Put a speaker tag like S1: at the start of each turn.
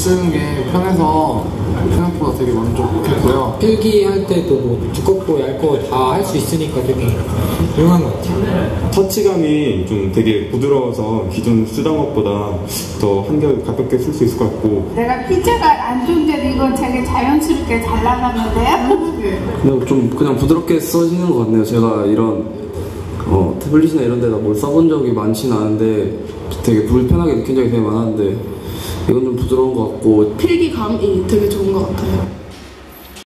S1: 쓰는 게 편해서 생각보다 되게 만족했고요.
S2: 필기할 때도 뭐 두껍고 얇고 다 할 수 있으니까 되게 유용한 것 같아요.
S3: 터치감이 좀 되게 부드러워서 기존 쓰던 것보다 더 한결 가볍게 쓸 수 있을 것 같고
S4: 내가 피자가 안 좋은데도 이거 되게 자연스럽게 잘 나가는데요?
S5: 그냥 좀 그냥 부드럽게 써지는 것 같네요. 제가 이런 어, 태블릿이나 이런 데다 뭘 써본 적이 많지는 않은데 되게 불편하게 느낀 적이 되게 많았는데 이건 좀 부드러운 것 같고
S6: 필기감이 되게 좋은 것 같아요.